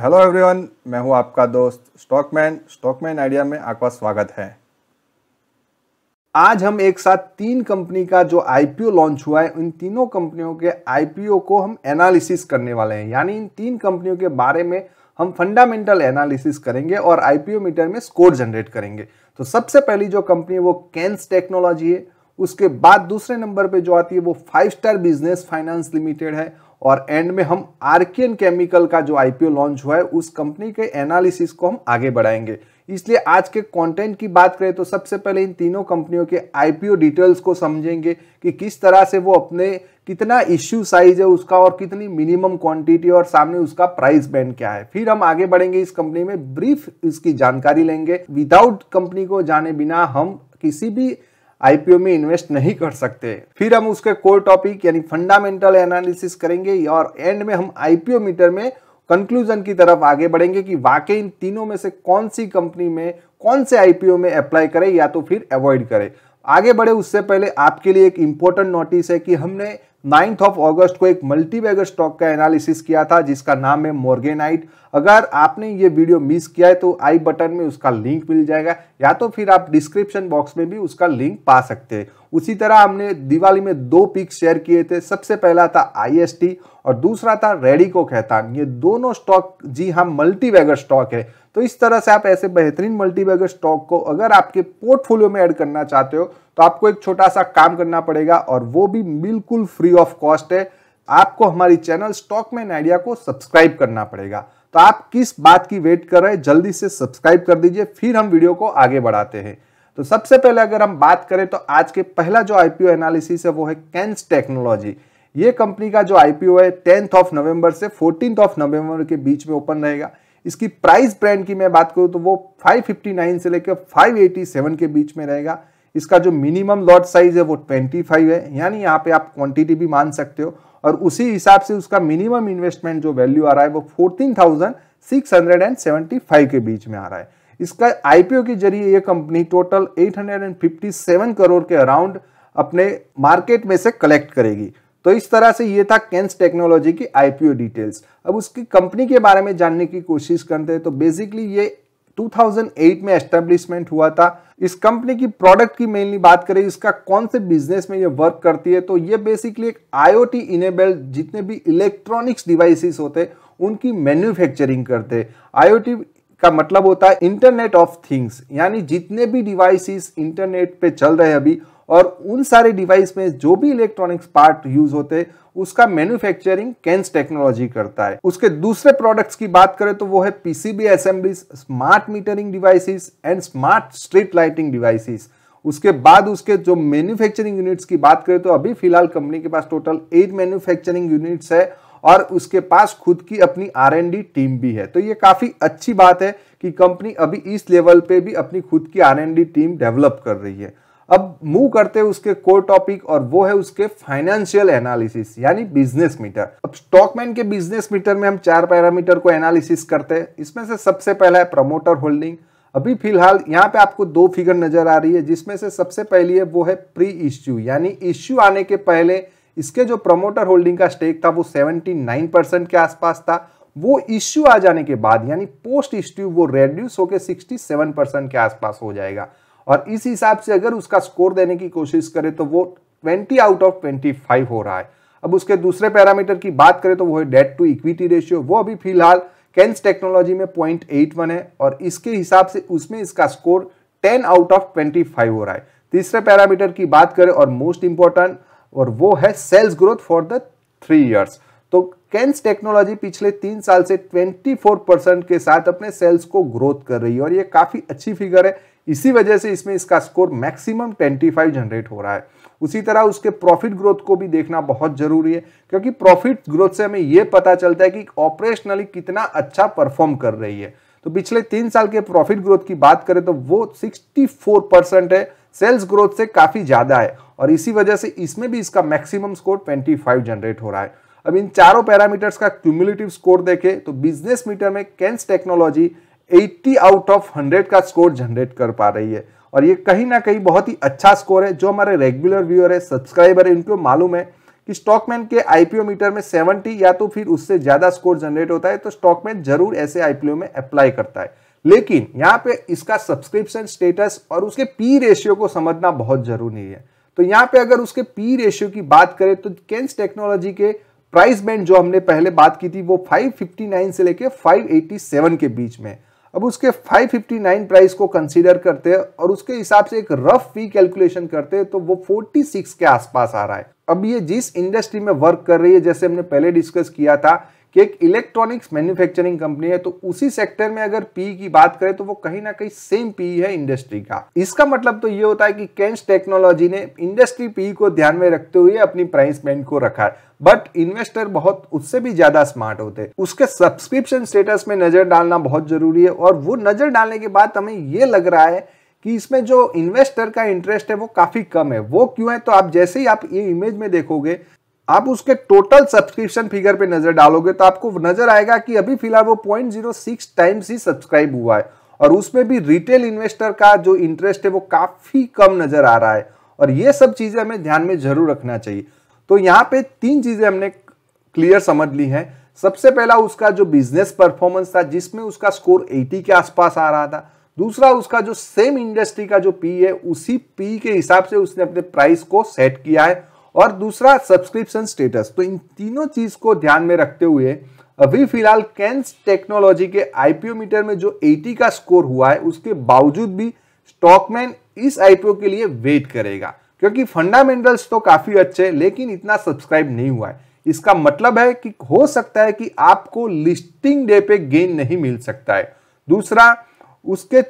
Hello everyone मैं हूँ आपका दोस्त स्टॉकमैन स्टॉकमैन आइडिया में आपका स्वागत है। आज हम एक साथ तीन कंपनी का जो आईपीओ लॉन्च हुआ है, उन तीनों कंपनियों के आईपीओ को हम एनालिसिस करने वाले हैं। यानी इन तीन कंपनियों के बारे में हम फंडामेंटल एनालिसिस करेंगे और आईपीओ मीटर में स्कोर जनरेट करेंगे। तो सबसे पहली जो कंपनी है, वो कैंस टेक्नोलॉजी है। उसके बाद दूसरे नंबर पे जो आती है, वो Five Star Business Finance Limited है। और एंड में हम आर्कियन केमिकल का जो आईपीओ लॉन्च हुआ है, उस कंपनी के एनालिसिस को हम आगे बढ़ाएँगे। इसलिए आज के कंटेंट की बात करें तो सबसे पहले इन तीनों कंपनियों के आईपीओ डिटेल्स को समझेंगे कि किस तरह से वो अपने कितना इश्यू साइज़ है उसका और कितनी मिनिमम क्वांटिटी और सामने उसका प्राइस बैंड क्या है। फिर हम आगे बढ़ेंगे, इस कंपनी में ब्रीफ इसकी जानकारी लेंगे। विदाउट कंपनी को जाने बिना हम किसी भी आईपीओ में इन्वेस्ट नहीं कर सकते। फिर हम उसके कोर टॉपिक यानी फंडामेंटल एनालिसिस करेंगे और एंड में हम आईपीओ मीटर में कंक्लूजन की तरफ़ आगे बढ़ेंगे कि वाकई इन तीनों में से कौन सी कंपनी में, कौन से आईपीओ में अप्लाई करें या तो फिर अवॉइड करें। आगे बढ़े, उससे पहले आपके लिए एक इंपॉर्टेंट नोटिस है कि हमने नाइन्थ ऑफ़ अगस्त को एक मल्टीबैगर स्टॉक का एनालिसिस किया था, जिसका नाम है मोर्गेनाइट अगर आपने ये वीडियो मिस किया है तो आई बटन में उसका लिंक मिल जाएगा, या तो फिर आप डिस्क्रिप्शन बॉक्स में भी उसका लिंक पा सकते हैं। उसी तरह हमने दिवाली में दो पिक शेयर किए थे। सबसे पहला था आईएसटी और दूसरा था रेडिको कहतान ये दोनों स्टॉक जी हाँ मल्टीबैगर स्टॉक है। तो इस तरह से आप ऐसे बेहतरीन मल्टीबैगर स्टॉक को अगर आपके पोर्टफोलियो में ऐड करना चाहते हो तो आपको एक छोटा सा काम करना पड़ेगा और वो भी बिल्कुल फ्री ऑफ़ कॉस्ट है। आपको हमारी चैनल स्टॉक मैन आइडिया को सब्सक्राइब करना पड़ेगा। तो आप किस बात की वेट कर रहे हैं, जल्दी से सब्सक्राइब कर दीजिए, फिर हम वीडियो को आगे बढ़ाते हैं। तो सबसे पहले अगर हम बात करें तो आज के पहला जो आईपीओ एनालिसिस है, वो है कैंस टेक्नोलॉजी ये कंपनी का जो आईपीओ है टेंथ ऑफ़ नवंबर से फोर्टीन ऑफ़ नवंबर के बीच में ओपन रहेगा। इसकी प्राइस ब्रांड की मैं बात करूँ तो वो 559 से लेकर 587 के बीच में रहेगा। इसका जो मिनिमम लॉट साइज़ है वो 25 है। यानी यहाँ पे आप क्वांटिटी भी मान सकते हो। और उसी हिसाब से उसका मिनिमम इन्वेस्टमेंट जो वैल्यू आ रहा है वो 14,675 के बीच में आ रहा है। इसका आईपीओ के ज़रिए ये कंपनी टोटल 857 करोड़ के अराउंड अपने मार्केट में से कलेक्ट करेगी। तो इस तरह से ये था कैंस टेक्नोलॉजी की आईपीओ डिटेल्स अब उसकी कंपनी के बारे में जानने की कोशिश करते हैं तो बेसिकली ये 2008 में एस्टेब्लिशमेंट हुआ था। इस कंपनी की प्रोडक्ट की मेनली बात करें, इसका कौन से बिज़नेस में ये वर्क करती है तो ये बेसिकली एक आईओटी इनेबल्ड जितने भी इलेक्ट्रॉनिक्स डिवाइसेस होते उनकी मैन्युफैक्चरिंग करते आईओटी का मतलब होता है इंटरनेट ऑफ़ थिंग्स यानी जितने भी डिवाइसेस इंटरनेट पे चल रहे हैं अभी और उन सारे डिवाइस में जो भी इलेक्ट्रॉनिक्स पार्ट यूज़ होते, उसका मैन्युफैक्चरिंग कैंस टेक्नोलॉजी करता है। उसके दूसरे प्रोडक्ट्स की बात करें तो वो है PCB assembly smart metering devices and smart street lighting devices उसके बाद उसके जो मैन्युफैक्चरिंग यूनिट्स की बात करें तो अभी फ़िलहाल कंपनी के पास टोटल एट मैन्युफैक्चरिंग यूनिट्स है और उसके पास खुद की अपनी आरएनडी टीम भी है। तो ये काफ़ी अच्छी बात है कि कंपनी अभी इस लेवल पे भी अपनी खुद की आरएनडी टीम डेवलप कर रही है। अब मूव करते हैं उसके कोर टॉपिक और वो है उसके फाइनेंशियल एनालिसिस यानी बिज़नेस मीटर अब स्टॉकमैन के बिज़नेस मीटर में हम चार पैरामीटर को एनालिसिस करते हैं। इसमें से सबसे पहला है प्रमोटर होल्डिंग अभी फ़िलहाल यहाँ पे आपको दो फिगर नज़र आ रही है, जिसमें से सबसे पहली है, वो है प्री इश्यू यानी इश्यू आने के पहले इसके जो प्रमोटर होल्डिंग का स्टेक था, वो 79 परसेंट के आसपास था। वो इश्यू आ जाने के बाद, यानी पोस्ट इश्यू वो रेड्यूस होकर 67 परसेंट के आसपास हो जाएगा। और इस हिसाब से अगर उसका स्कोर देने की कोशिश करें तो वो 20 आउट ऑफ़ 25 हो रहा है। अब उसके दूसरे पैरामीटर की बात करें तो वो है डेट टू इक्विटी रेशियो। वो अभी फ़िलहाल कैंस टेक्नोलॉजी में पॉइंट एट वन है और इसके हिसाब से उसमें इसका स्कोर 10 आउट ऑफ़ 25 हो रहा है। तीसरे पैरामीटर की बात करें और मोस्ट इंपॉर्टेंट और वो है sales growth for the three years तो कैंस टेक्नोलॉजी पिछले तीन साल से 24 परसेंट के साथ अपने सेल्स को ग्रोथ कर रही है और ये काफ़ी अच्छी फिगर है। इसी वजह से इसमें इसका स्कोर मैक्सिमम 25 जनरेट हो रहा है। उसी तरह उसके प्रॉफिट ग्रोथ को भी देखना बहुत ज़रूरी है, क्योंकि प्रॉफिट ग्रोथ से हमें यह पता चलता है कि ऑपरेशनली कितना अच्छा परफॉर्म कर रही है। तो पिछले तीन साल के प्रॉफिट ग्रोथ की बात करें तो वो 64 परसेंट है सेल्स ग्रोथ से काफ़ी ज़्यादा है, और इसी वजह से इसमें भी इसका मैक्सिमम स्कोर 25 जनरेट हो रहा है। अब इन चारों पैरामीटर्स का क्यूमुलेटिव स्कोर देखें तो बिज़नेस मीटर में कैंस टेक्नोलॉजी 80 आउट ऑफ़ 100 का स्कोर जनरेट कर पा रही है। और ये कहीं ना कहीं बहुत ही अच्छा स्कोर है। जो हमारे रेगुलर व्यूअर है, सब्सक्राइबर है इनको मालूम है कि स्टॉकमैन के आईपीओ मीटर में 70 या तो फिर उससे ज़्यादा स्कोर जनरेट होता है तो स्टॉकमैन ज़रूर ऐसे आईपीओ में अप्लाई करता है। लेकिन यहाँ पे इसका सब्सक्रिप्शन स्टेटस और उसके पी रेशियो को समझना बहुत ज़रूरी है। तो यहाँ पे अगर उसके पी रेशियो की बात करें तो केंस टेक्नोलॉजी के प्राइस बैंड जो हमने पहले बात की थी, वो 559 से लेके 587 के बीच में अब उसके 559 प्राइस को कंसीडर करते हैं और उसके हिसाब से एक रफ फ़ी कैलकुलेशन करते हैं तो वो 46 के आसपास आ रहा है। अब ये जिस इंडस्ट्री में वर्क कर रही है, जैसे हमने पहले डिस्कस किया था कि एक इलेक्ट्रॉनिक्स मैन्युफैक्चरिंग कंपनी है तो उसी सेक्टर में अगर पी की बात करें तो वो कहीं ना कहीं सेम पी है इंडस्ट्री का। इसका मतलब तो ये होता है कि कैंस टेक्नोलॉजी ने इंडस्ट्री पी को ध्यान में रखते हुए अपनी प्राइस बैंड को रखा है। बट इन्वेस्टर बहुत उससे भी ज़्यादा स्मार्ट होते हैं। उसके सब्सक्रिप्शन स्टेटस में नज़र डालना बहुत ज़रूरी है, और वो नज़र डालने के बाद हमें ये लग रहा है कि इसमें जो इन्वेस्टर का इंटरेस्ट है, वो काफ़ी कम है। वो क्यों है? तो आप जैसे ही आप ये इमेज में देखोगे आप उसके टोटल सब्सक्रिप्शन फिगर पे नज़र डालोगे तो आपको नज़र आएगा कि अभी फ़िलहाल वो पॉइंट ज़ीरो सिक्स टाइम्स ही सब्सक्राइब हुआ है। और उसमें भी रिटेल इन्वेस्टर का जो इंटरेस्ट है वो काफ़ी कम नज़र आ रहा है। और ये सब चीज़ें हमें ध्यान में ज़रूर रखना चाहिए। तो यहाँ पे तीन चीज़ें हमने क्लियर समझ ली है। सबसे पहला उसका जो बिज़नेस परफॉर्मेंस था, जिसमें उसका स्कोर 80 के आसपास आ रहा था। दूसरा उसका जो सेम इंडस्ट्री का जो पी है, उसी पी के हिसाब से उसने अपने प्राइस को सेट किया है। और दूसरा सब्सक्रिप्शन स्टेटस तो इन तीनों चीज़ को ध्यान में रखते हुए, अभी फ़िलहाल कैंस टेक्नोलॉजी के आईपीओ मीटर में जो 80 का स्कोर हुआ है, उसके बावजूद भी स्टॉकमैन इस आईपीओ के लिए वेट करेगा। क्योंकि फंडामेंटल्स तो काफ़ी अच्छे हैं, लेकिन इतना सब्सक्राइब नहीं हुआ है। इसका मतलब है कि हो सकता है कि आपको लिस्टिंग डे पे गेन नहीं मिल सकता है। दूसरा, उसके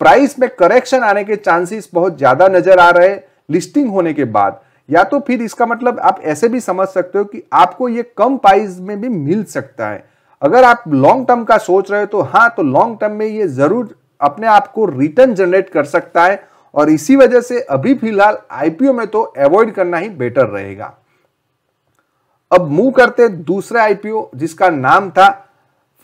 प्राइस में करेक्शन आने के चांसेस बहुत ज़्यादा नज़र आ रहे हैं लिस्टिंग होने के बाद। या तो फिर इसका मतलब आप ऐसे भी समझ सकते हो कि आपको ये कम प्राइस में भी मिल सकता है। अगर आप लॉन्ग टर्म का सोच रहे हो तो हाँ तो लॉन्ग टर्म में ये ज़रूर अपने आप को रिटर्न जनरेट कर सकता है और इसी वजह से अभी फ़िलहाल आईपीओ में तो अवॉइड करना ही बेटर रहेगा। अब मूव करते दूसरे आईपीओ जिसका नाम था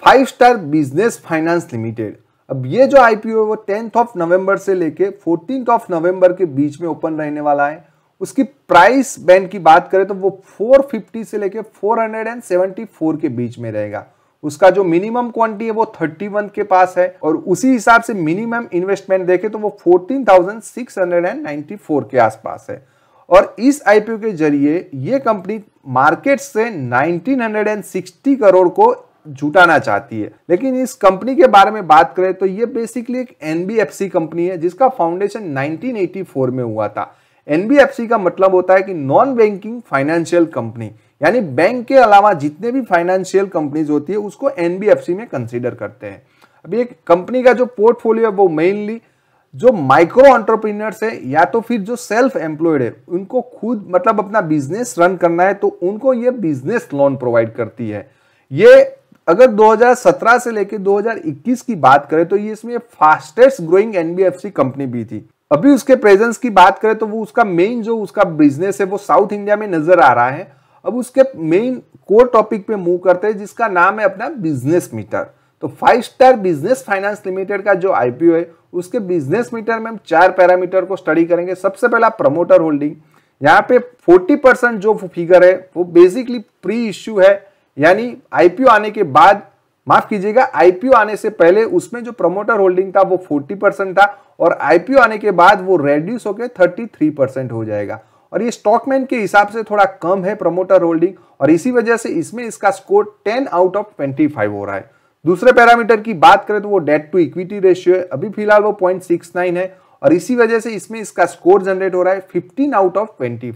Five Star Business Finance Limited अब ये जो आईपीओ है वो टेंथ ऑफ़ नवंबर से लेके फोर्टीन ऑफ़ नवंबर के बीच में ओपन रहने वाला है। उसकी प्राइस बैंड की बात करें तो वो 450 से लेके 474 के बीच में रहेगा। उसका जो मिनिमम क्वांटिटी है वो 31 के पास है और उसी हिसाब से मिनिमम इन्वेस्टमेंट देखे तो वो 14,694 के आसपास है। और इस आईपीओ के ज़रिए ये कंपनी मार्केट से 1960 करोड़ को जुटाना चाहती है। लेकिन इस कंपनी के बारे में बात करें तो ये बेसिकली एक एनबीएफसी कंपनी है जिसका फाउंडेशन 1984 में हुआ था। एनबीएफसी का मतलब होता है कि नॉन बैंकिंग फाइनेंशियल कंपनी यानी बैंक के अलावा जितने भी फाइनेंशियल कंपनीज़ होती है, उसको एनबीएफसी में कंसिडर करते हैं। अभी एक कंपनी का जो पोर्टफोलियो है, वो मेनली जो माइक्रो ऑन्टरप्रीनियर्स है, या तो फिर जो सेल्फ एम्प्लॉयड है, उनको खुद मतलब अपना बिज़नेस रन करना है तो उनको ये बिज़नेस लोन प्रोवाइड करती है। ये अगर 2017 से लेकर 2021 की बात करें तो ये इसमें फास्टेस्ट ग्रोइंग एनबीएफसी कंपनी भी थी। अभी उसके प्रेजेंस की बात करें तो वो उसका मेन जो उसका बिज़नेस है, वो साउथ इंडिया में नज़र आ रहा है। अब उसके मेन कोर टॉपिक पे मूव करते हैं, जिसका नाम है अपना बिज़नेस मीटर तो Five Star Business Finance Limited का जो आईपीओ है, उसके बिज़नेस मीटर में हम चार पैरामीटर को स्टडी करेंगे। सबसे पहला प्रमोटर होल्डिंग यहाँ पे 40 परसेंट जो फिगर है, वो बेसिकली प्री इश्यू है। यानी आईपीओ आने के बाद माफ़ कीजिएगा आईपीओ आने से पहले उसमें जो प्रमोटर होल्डिंग था वो 40 परसेंट था और आईपीओ आने के बाद वो रेड्यूस होकर 33 परसेंट हो जाएगा। और ये स्टॉकमैन के हिसाब से थोड़ा कम है प्रमोटर होल्डिंग और इसी वजह से इसमें इसका स्कोर 10 आउट ऑफ़ 25 हो रहा है। दूसरे पैरामीटर की बात करें तो वो डेट टू इक्विटी रेशियो है। अभी फ़िलहाल वो पॉइंट है और इसी वजह से इसमें इसका स्कोर जनरेट हो रहा है fifteen out of twenty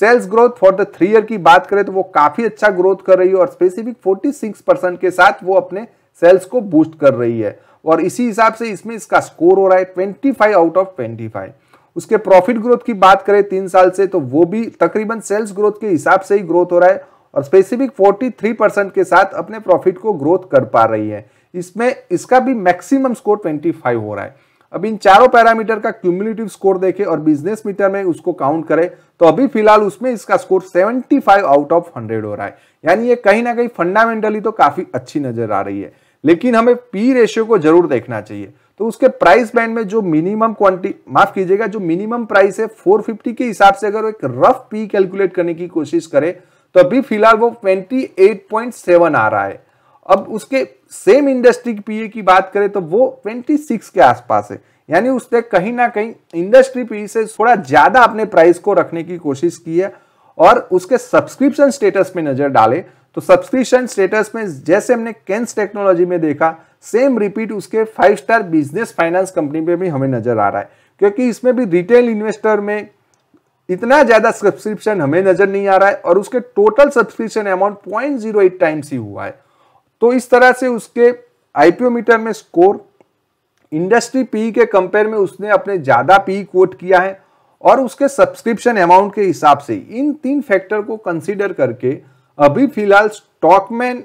sales growth for the three year की बात करें तो वो काफ़ी अच्छा ग्रोथ कर रही है और स्पेसिफिक 46 परसेंट के साथ वो अपने सेल्स को बूस्ट कर रही है। और इसी हिसाब से इसमें इसका स्कोर हो रहा है 25 आउट ऑफ़ 25 उसके प्रॉफिट ग्रोथ की बात करें तीन साल से तो वो भी तकरीबन सेल्स ग्रोथ के हिसाब से ही ग्रोथ हो रहा है और स्पेसिफिक 43 परसेंट के साथ अपने प्रॉफिट को ग्रोथ कर पा रही है। इसमें इसका भी मैक्सिमम स्कोर 25 हो रहा है। अब इन चारों पैरामीटर का क्यूमुलेटिव स्कोर देखें और बिज़नेस मीटर में उसको काउंट करें तो अभी फ़िलहाल उसमें इसका स्कोर 75 आउट ऑफ़ 100 हो रहा है। यानी ये कहीं ना कहीं फंडामेंटली तो काफ़ी अच्छी नज़र आ रही है। लेकिन हमें पी रेशियो को ज़रूर देखना चाहिए। तो उसके प्राइस बैंड में जो मिनिमम क्वांटिटी माफ़ कीजिएगा, जो मिनिमम प्राइस है 450 के हिसाब से अगर एक रफ पी कैलकुलेट करने की कोशिश करें तो अभी फ़िलहाल वो 28.7 आ रहा है। अब उसके सेम इंडस्ट्री की पीए की बात करें तो वो 26 के आसपास है। यानी उसने कहीं ना कहीं इंडस्ट्री पी से थोड़ा ज़्यादा अपने प्राइस को रखने की कोशिश की है और उसके सब्सक्रिप्शन स्टेटस में नज़र डाले तो सब्सक्रिप्शन स्टेटस में जैसे हमने केंस टेक्नोलॉजी में देखा सेम रिपीट उसके Five Star Business Finance company पे भी हमें नज़र आ रहा है। क्योंकि इसमें भी रिटेल इन्वेस्टर में इतना ज़्यादा सब्सक्रिप्शन हमें नज़र नहीं आ रहा है और उसके total subscription amount point zero times ही हुआ है। तो इस तरह से उसके आईपीओ मीटर में स्कोर इंडस्ट्री पी के कंपेयर में उसने अपने ज़्यादा पी कोट किया है और उसके सब्सक्रिप्शन अमाउंट के हिसाब से इन तीन फैक्टर को कंसीडर करके अभी फ़िलहाल स्टॉकमैन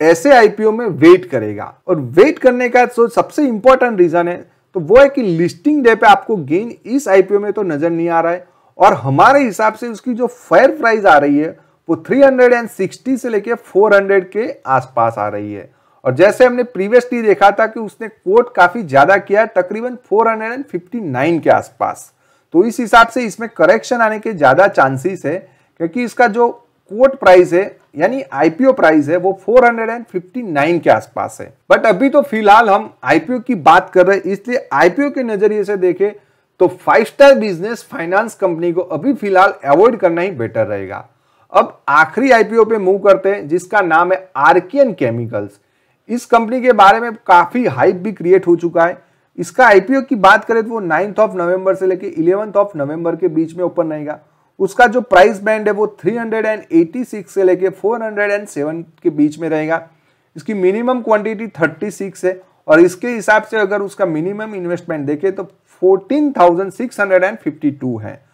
ऐसे आईपीओ में वेट करेगा। और वेट करने का तो सबसे इंपॉर्टेंट रीजन है तो वो है कि लिस्टिंग डे पे आपको गेन इस आईपीओ में तो नज़र नहीं आ रहा है और हमारे हिसाब से उसकी जो फेयर प्राइस आ रही है वो 360 से लेके 400 के आसपास आ रही है। और जैसे हमने प्रीवियसली देखा था कि उसने कोट काफ़ी ज़्यादा किया है, तकरीबन 459 के आसपास। तो इस हिसाब से इसमें करेक्शन आने के ज़्यादा चांसेस है, क्योंकि इसका जो कोट प्राइस है, यानी आईपीओ प्राइस है, वो 459 के आसपास है। बट अभी तो फ़िलहाल हम आईपीओ की बात कर रहे हैं, इसलिए आईपीओ के नज़रिए से देखें तो Five Star Business Finance company को अभी फ़िलहाल अवॉइड करना ही बेटर रहेगा। अब आखिरी आईपीओ पे मूव करते हैं जिसका नाम है आर्कियन केमिकल्स। इस कंपनी के बारे में काफ़ी हाइप भी क्रिएट हो चुका है। इसका आईपीओ की बात करें तो वो नाइन्थ ऑफ़ नवंबर से लेकर इलेवंथ ऑफ़ नवंबर के बीच में ओपन रहेगा। उसका जो प्राइस बैंड है वो 386 से लेके 407 के बीच में रहेगा। इसकी मिनिमम क्वांटिटी 36 है और इसके हिसाब से अगर उसका मिनिमम इन्वेस्टमेंट देखें तो 14,652 है।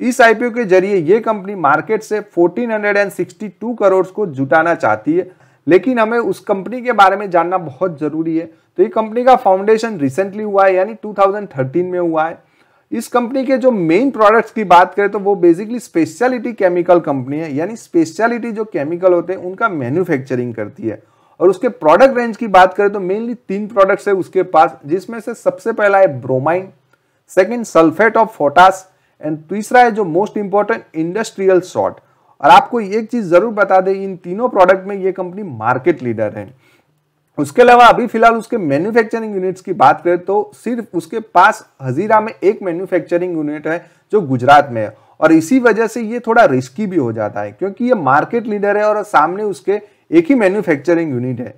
इस आईपीओ के ज़रिए ये कंपनी मार्केट से 1462 करोड़ को जुटाना चाहती है, लेकिन हमें उस कंपनी के बारे में जानना बहुत ज़रूरी है। तो ये कंपनी का फाउंडेशन रिसेंटली हुआ है, यानी 2013 में हुआ है। इस कंपनी के जो मेन प्रोडक्ट्स की बात करें तो वो बेसिकली स्पेशलिटी केमिकल कंपनी है, यानी स्पेशलिटी जो केमिकल होते हैं, उनका मैन्युफैक्चरिंग करती है। और उसके प्रोडक्ट रेंज की बात करें तो मेनली तीन प्रोडक्ट्स है उसके पास, जिसमें से सबसे पहला है bromine second sulphate of potash and तीसरा है जो मोस्ट इंपॉर्टेंट इंडस्ट्रियल सॉल्ट और आपको एक चीज़ ज़रूर बता दें, इन तीनों प्रोडक्ट में ये कंपनी मार्केट लीडर है। उसके अलावा अभी फ़िलहाल उसके मैन्युफैक्चरिंग यूनिट्स की बात करें तो सिर्फ़ उसके पास हजीरा में एक मैन्युफैक्चरिंग यूनिट है जो गुजरात में है। और इसी वजह से ये थोड़ा रिस्की भी हो जाता है, क्योंकि ये मार्केट लीडर है और सामने उसके एक ही मैन्युफैक्चरिंग यूनिट है।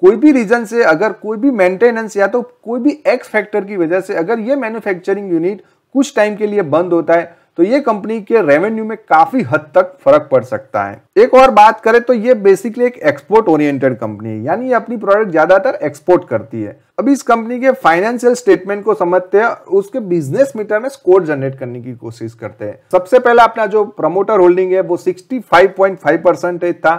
कोई भी रीजन से अगर कोई भी मेंटेनेंस या तो कोई भी एक्स फैक्टर की वजह से अगर ये मैन्युफैक्चरिंग यूनिट कुछ टाइम के लिए बंद होता है तो ये कंपनी के रेवेन्यू में काफ़ी हद तक फ़र्क पड़ सकता है। एक और बात करें तो ये बेसिकली एक एक्सपोर्ट ओरिएंटेड कंपनी है, यानी ये अपनी प्रोडक्ट ज़्यादातर एक्सपोर्ट करती है। अभी इस कंपनी के फाइनेंशियल स्टेटमेंट को समझते हैं, उसके बिज़नेस मीटर में स्कोर जनरेट करने की कोशिश करते हैं। सबसे पहले अपना जो प्रमोटर होल्डिंग है, वो सिक्सटी परसेंटेज था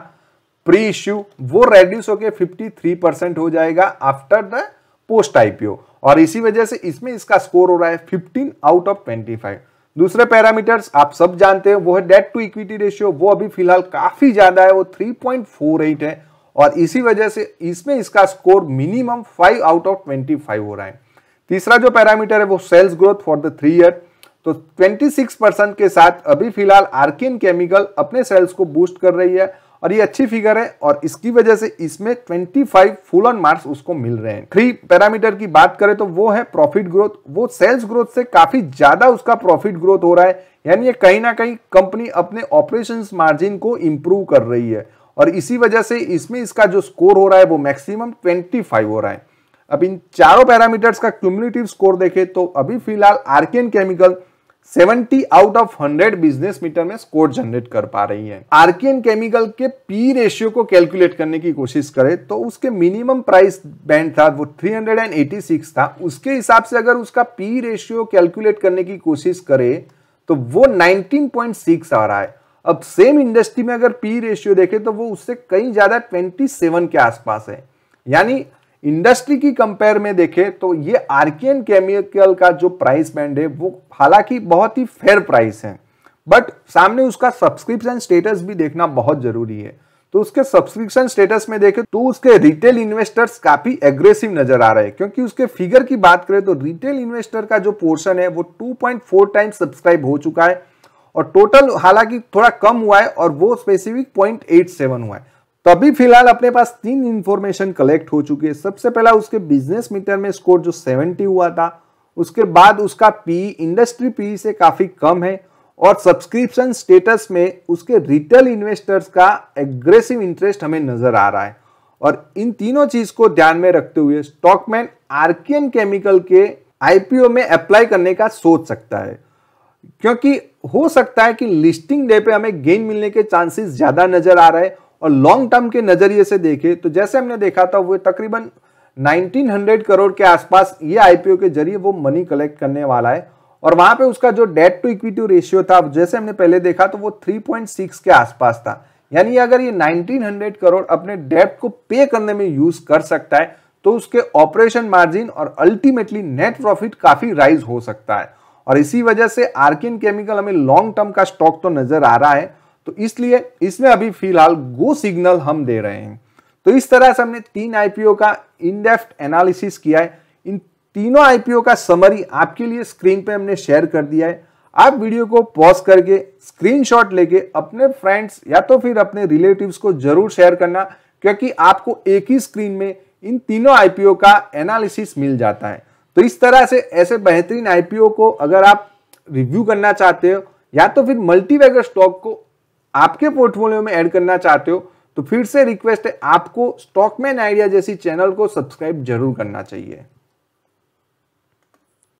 प्री इश्यू वो रेड्यूस होकर 53 परसेंट हो जाएगा आफ्टर द पोस्ट आईपीओ और इसी वजह से इसमें इसका स्कोर हो रहा है 15 आउट ऑफ़ 25 दूसरे पैरामीटर्स आप सब जानते हैं, वो है डेट टू इक्विटी रेशियो वो अभी फ़िलहाल काफ़ी ज़्यादा है, वो 3.48 है। और इसी वजह से इसमें इसका स्कोर मिनिमम 5 आउट ऑफ़ 25 हो रहा है। तीसरा जो पैरामीटर है, वो sales growth for the three year तो 26 परसेंट के साथ अभी फ़िलहाल आर्किन केमिकल अपने सेल्स को बूस्ट कर रही है और ये अच्छी फिगर है और इसकी वजह से इसमें 25 फुल ऑन मार्क्स उसको मिल रहे हैं। थ्री पैरामीटर की बात करें तो वो है प्रॉफिट ग्रोथ वो सेल्स ग्रोथ से काफ़ी ज़्यादा उसका प्रॉफिट ग्रोथ हो रहा है। यानी ये कहीं ना कहीं कंपनी अपने ऑपरेशन मार्जिन को इंप्रूव कर रही है। और इसी वजह से इसमें इसका जो स्कोर हो रहा है वो मैक्सिमम ट्वेंटी हो रहा है। अब इन चारों पैरामीटर्स का क्यूमुलेटिव स्कोर देखें तो अभी फ़िलहाल Archean Chemical 70 out of 100 business meter में स्कोर जनरेट कर पा रही है। आर्कियन केमिकल के पी रेशियो को कैलकुलेट करने की कोशिश करें तो उसके मिनिमम प्राइस बैंड था, वो 386 था। उसके हिसाब से अगर उसका पी रेशियो कैलकुलेट करने की कोशिश करें तो वो 19.6 आ रहा है। अब सेम इंडस्ट्री में अगर पी रेशियो देखें तो वो उससे कहीं ज़्यादा 27 के आसपास है। यानी इंडस्ट्री की कंपेयर में देखें तो ये आर्कियन केमिकल का जो प्राइस बैंड है, वो हालाँकि बहुत ही फेयर प्राइस है। बट सामने उसका सब्सक्रिप्शन स्टेटस भी देखना बहुत ज़रूरी है। तो उसके सब्सक्रिप्शन स्टेटस में देखें तो उसके रिटेल इन्वेस्टर्स काफ़ी एग्रेसिव नज़र आ रहे हैं। क्योंकि उसके फिगर की बात करें तो रिटेल इन्वेस्टर का जो पोर्शन है, वो 2.4 टाइम्स सब्सक्राइब हो चुका है। और टोटल हालाँकि थोड़ा कम हुआ है और वो स्पेसिफिक पॉइंट एट सेवन हुआ है। तो अभी फ़िलहाल अपने पास तीन इंफॉर्मेशन कलेक्ट हो चुकी है। सबसे पहला उसके बिज़नेस मीटर में स्कोर जो 70 हुआ था, उसके बाद उसका पी इंडस्ट्री पी से काफ़ी कम है और सब्सक्रिप्शन स्टेटस में उसके रिटेल इन्वेस्टर्स का एग्रेसिव इंटरेस्ट हमें नज़र आ रहा है। और इन तीनों चीज़ को ध्यान में रखते हुए स्टॉकमैन आर्कियन केमिकल के आईपीओ में अप्लाई करने का सोच सकता है। क्योंकि हो सकता है कि लिस्टिंग डे पे हमें गेन मिलने के चांसेस ज़्यादा नज़र आ रहे हैं और लॉन्ग टर्म के नज़रिए से देखें तो जैसे हमने देखा था, वो तकरीबन 1900 करोड़ के आसपास ये आईपीओ के ज़रिए वो मनी कलेक्ट करने वाला है। और वहाँ पे उसका जो डेट टू इक्विटी रेशियो था, जैसे हमने पहले देखा तो वो 3.6 के आसपास था। यानी अगर ये 1900 करोड़ अपने डेट को पे करने में यूज़ कर सकता है तो उसके ऑपरेशन मार्जिन और अल्टीमेटली नेट प्रॉफिट काफ़ी राइज हो सकता है। और इसी वजह से आर्किन केमिकल हमें लॉन्ग टर्म का स्टॉक तो नज़र आ रहा है। तो इसलिए इसमें अभी फ़िलहाल गो सिग्नल हम दे रहे हैं। तो इस तरह से हमने तीन आईपीओ का इनडेप्थ एनालिसिस किया है। इन तीनों आईपीओ का समरी आपके लिए स्क्रीन पे हमने शेयर कर दिया है। आप वीडियो को पॉज करके स्क्रीनशॉट लेके अपने फ्रेंड्स या तो फिर अपने रिलेटिव्स को ज़रूर शेयर करना, क्योंकि आपको एक ही स्क्रीन में इन तीनों आईपीओ का एनालिसिस मिल जाता है। तो इस तरह से ऐसे बेहतरीन आईपीओ को अगर आप रिव्यू करना चाहते हो, या तो फिर मल्टीवैगर स्टॉक को आपके पोर्टफोलियो में ऐड करना चाहते हो तो फिर से रिक्वेस्ट है, आपको स्टॉकमैन आइडिया जैसी चैनल को सब्सक्राइब ज़रूर करना चाहिए।